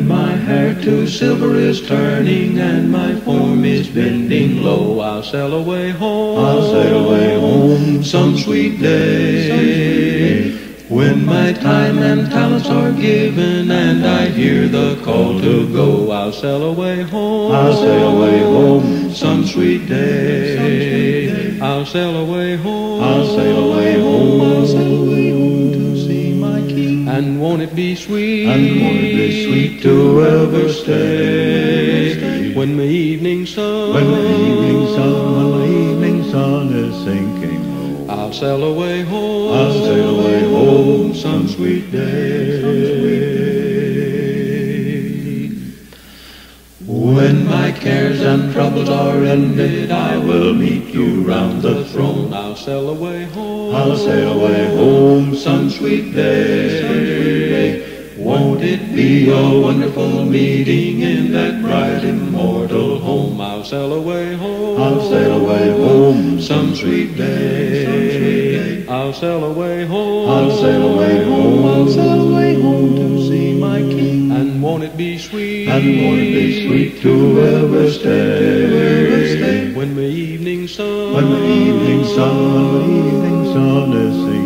When my hair to silver is turning and my form is bending low, I'll sail away home. I'll sail away home some sweet day. When my time and talents are given and I hear the call to go, I'll sail away home. I'll sail away home some sweet day. I'll sail away home. I'll sail away home. I'll sail away home And won't it be sweet? And won't it be sweet to ever stay? When the evening sun, When the evening sun, when the evening sun is sinking low, I'll sail away home. I'll sail away home some sweet day. When my cares and troubles are ended, I will meet you round the throne. I'll sail away home. I'll sail away home some sweet day. Won't it be a wonderful meeting in that bright immortal home? I'll sail away home. I'll sail away home some sweet day. I'll sail away home. I'll sail away home. I'll sail away home to see my king. And won't it be sweet? And won't it be sweet to ever stay? When the evening sun, When the evening sun, when the evening sun is low,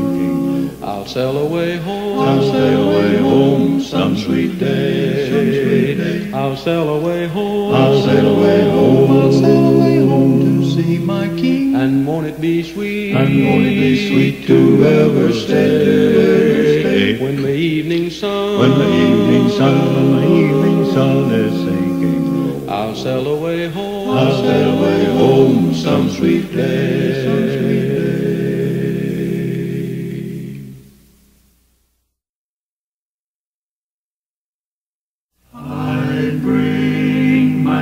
I'll sail away home. I'll sail away home some sweet day. Some sweet day. I'll sail away home. I'll sail away home. I'll sail away home to see my king. And won't it be sweet? And won't it be sweet to ever stay? When the evening sun, When the evening sun, when the evening sun is sinking low, I'll sail away home. I'll sail away home some sweet day.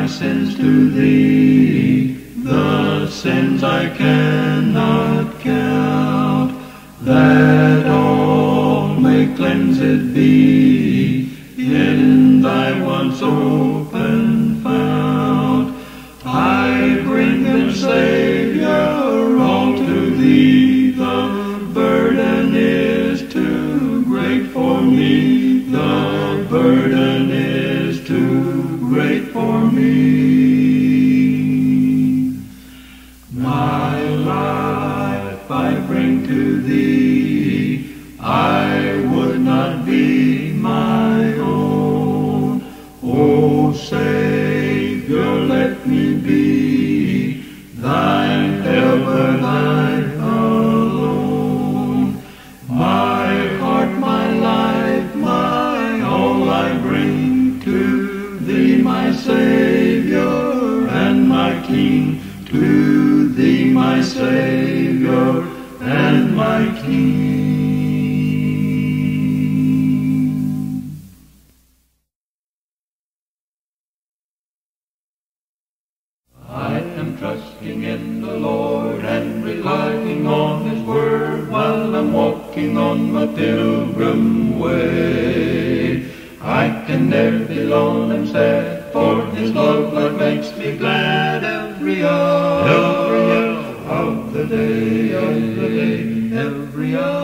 My sins to thee, the sins I cannot count, that all may cleansed be in thy once open I bring to thee, trusting in the Lord and relying on His word while I'm walking on my pilgrim way. I can never be lone and sad, for His love light makes me glad every hour, every hour of the day, of the day, every hour,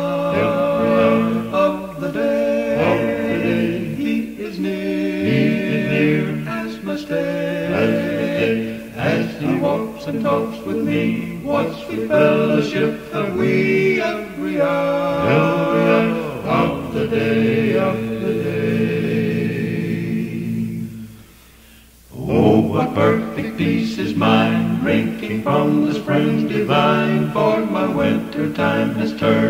and talks with me, what sweet fellowship have we every hour, every hour of the day, of the day. Oh, what perfect peace is mine, drinking from the springs divine, for my winter time has turned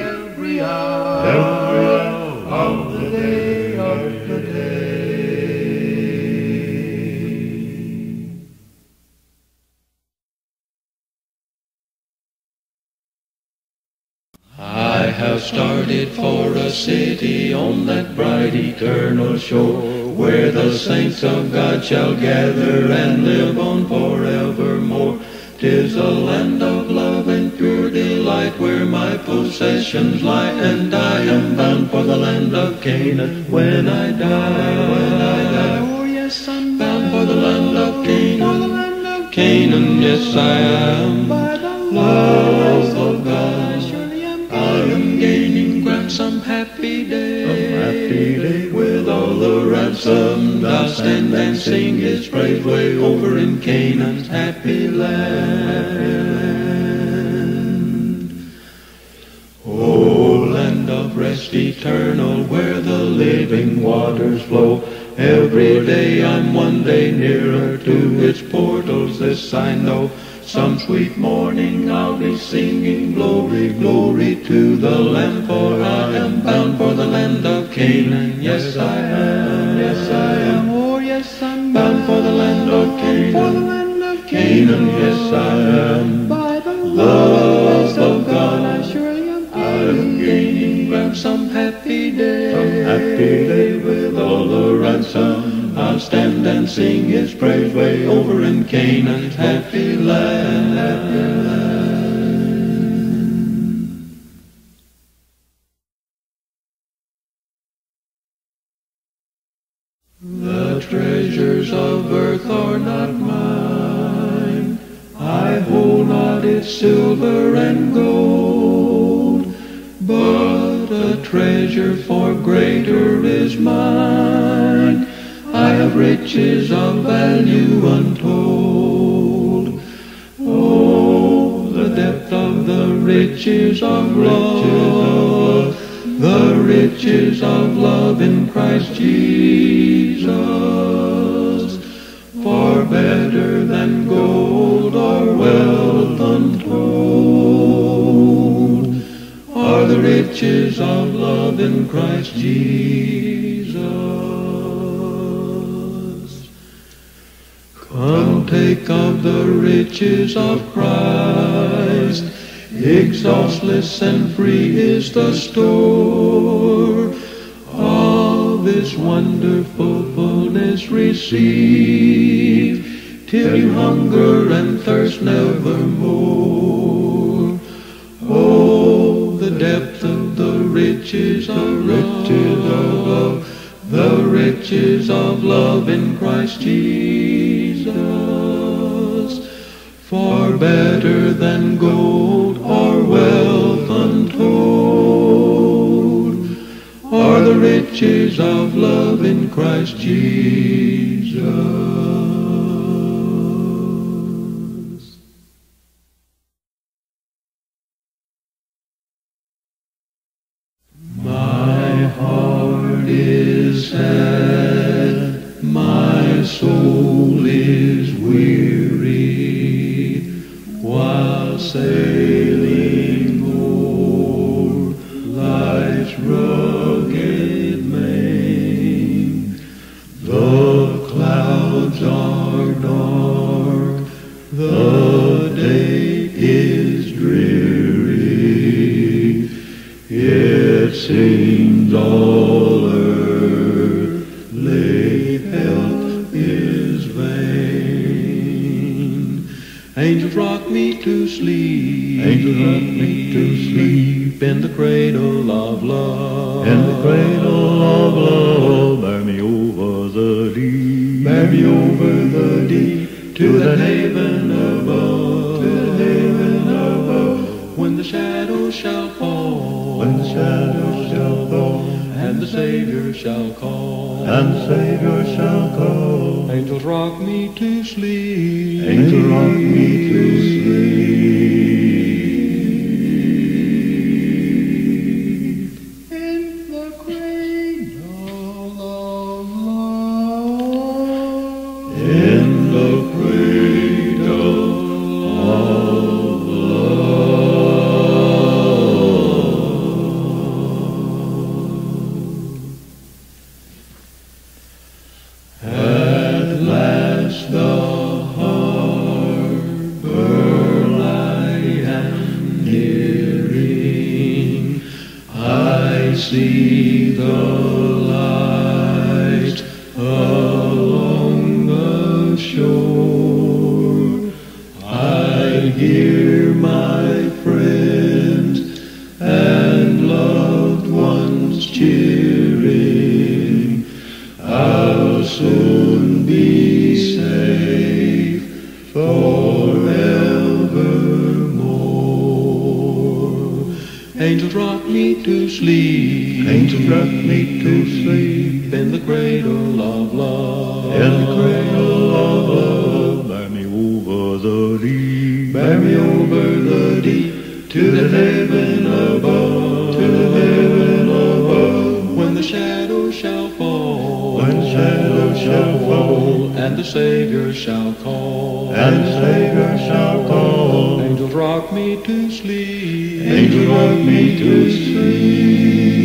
every hour, of the day, day. have started for a city on that bright eternal shore where the saints of God shall gather and live on forevermore. Tis a land of love delight where my possessions lie, and I am bound for the land of Canaan when I die. When I die, Oh, yes, I'm bound for the land of Canaan. land of Canaan, yes I am. By the Love of I God. surely am I am gaining ground some happy day. Some happy day. With all the ransomed, I'll stand and sing His praise way over in Canaan's happy land. Eternal, where the living waters flow. Every day I'm one day nearer to its portals, this I know. Some sweet morning I'll be singing glory, glory to the Lamb, for I am bound for the land of Canaan. Yes, I sing His praise way over in Canaan's happy land. Happy land. The treasures of earth are not mine. I hold not its silver and gold, but a treasure for greater is mine. I have riches of value untold. Oh, the depth of the riches of love, the riches of love in Christ Jesus, far better than gold or wealth untold, are the riches of love in Christ Jesus. Come take of the riches of Christ, exhaustless and free is the store. Of His wonderful fullness receive, till you hunger and thirst nevermore. Oh, the depth of the riches of riches of love, the riches of love in Christ Jesus, far better than gold or wealth untold, are the riches of love in Christ Jesus. Seems all earthly help is vain. Angels rock me to sleep. Angels rock me to sleep. in the cradle of love. In the cradle of love, bear me over the deep. Bear me over the deep to that haven rock me to sleep. Angels rock me to sleep. the light of me over the deep to the heaven above. To the heaven above. When the shadow shall fall. When the shadow shall fall. And the Savior shall call. And the Savior shall call. Angels rock me to sleep. Angels rock me to sleep.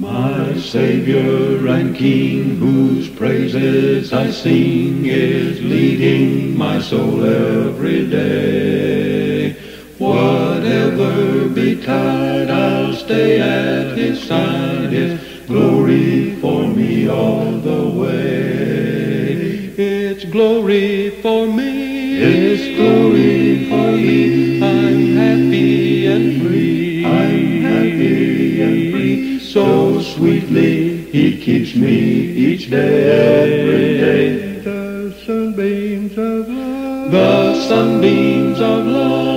My Savior and King, whose praises I sing, is leading my soul every day. Whatever betide, I'll stay at His side. His glory for me all the way. It's glory for me. It's glory for me. I'm happy and free. I'm happy and free. So sweetly He keeps me each day, every day. The sunbeams of love. The sunbeams of love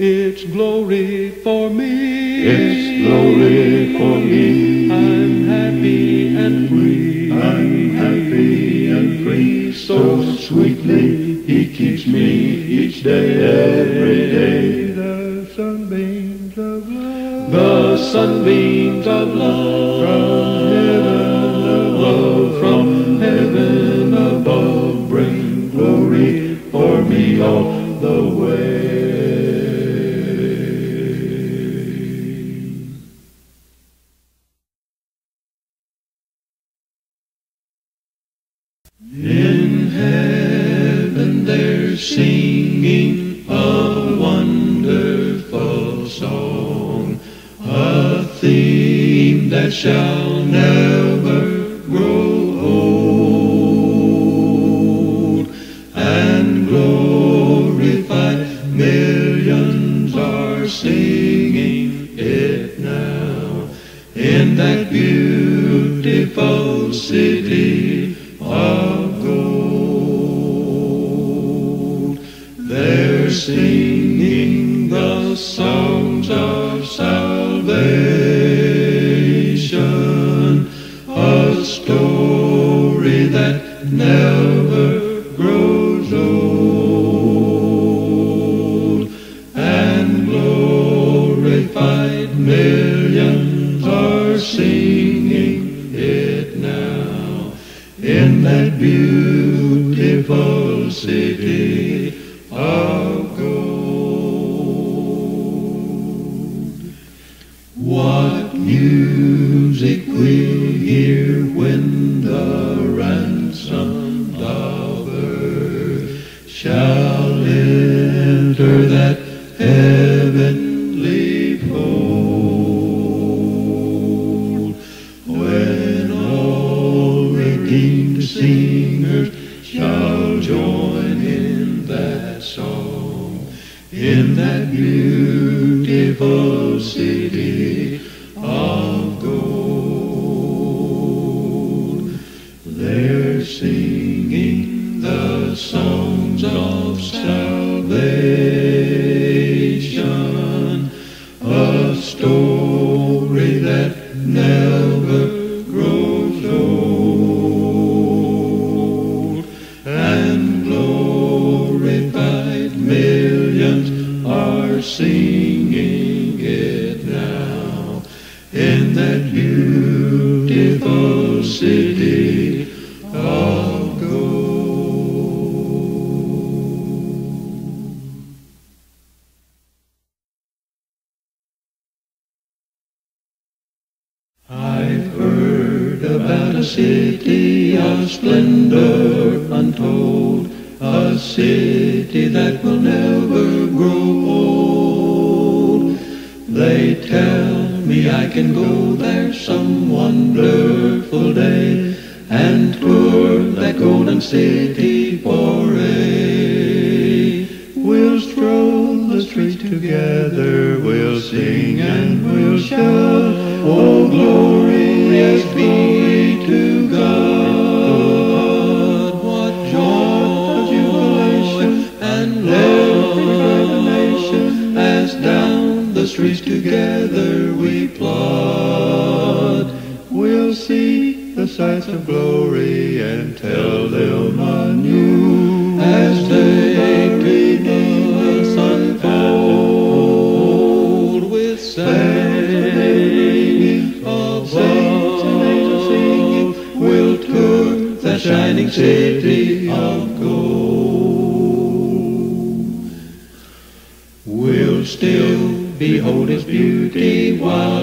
It's glory for me. It's glory for me. I'm happy and free. I'm happy and free. So sweetly He keeps me each day, every day. The sunbeams of love. The sunbeams of love heaven they're singing a wonderful song, a theme that shall never grow heavenly fold. When all redeemed singers shall join in that song, in that beautiful city me I can go there some wonderful day and tour that golden city for a. We'll stroll the streets together, we'll sing and we'll shout. Oh, glorious plod. We'll see the sights of glory and tell them anew as day beneath the sun fold with saints angels singing, will tour the shining city of gold. We'll still behold its beauty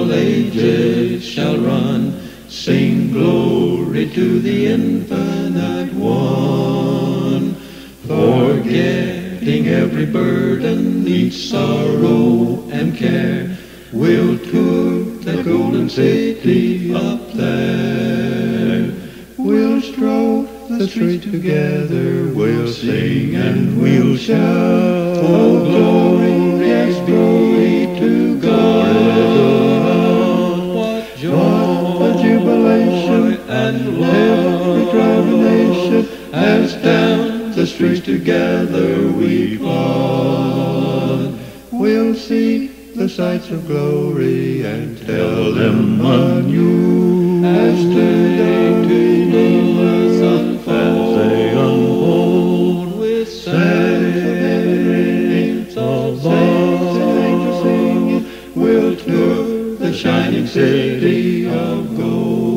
while ages shall run. Sing glory to the infinite one, forgetting every burden, each sorrow and care. We'll tour the golden city up there. We'll stroll the street together, we'll sing and we'll shout. Oh, glorious and every tribe and love nation as down the streets together we plod. We'll see the sights of glory and tell them anew As day to us unfold, As they unfold with saints saints above, Saints and angels singing, we'll tour the shining city of gold.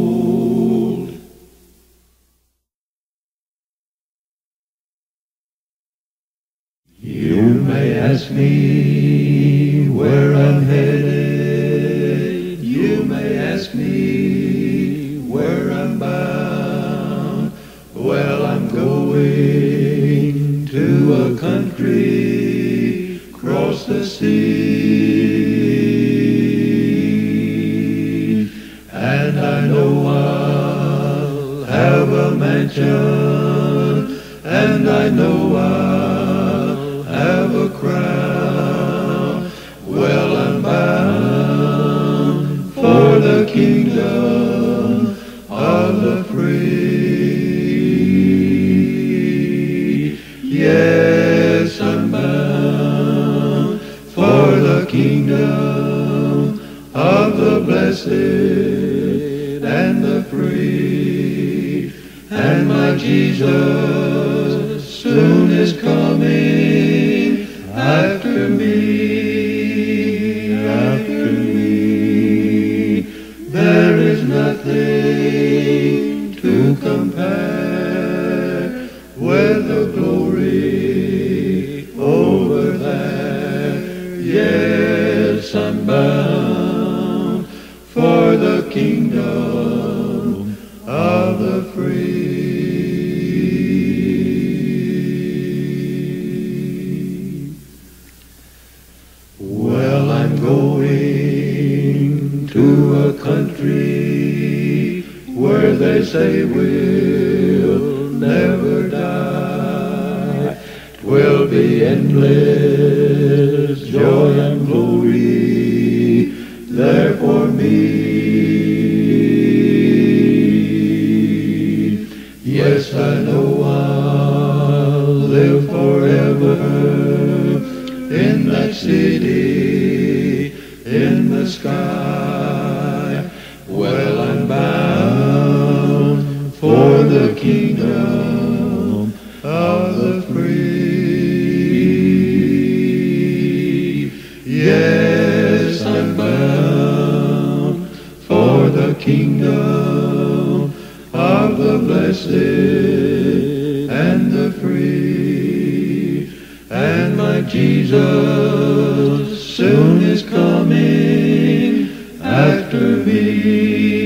Jesus soon is coming after me.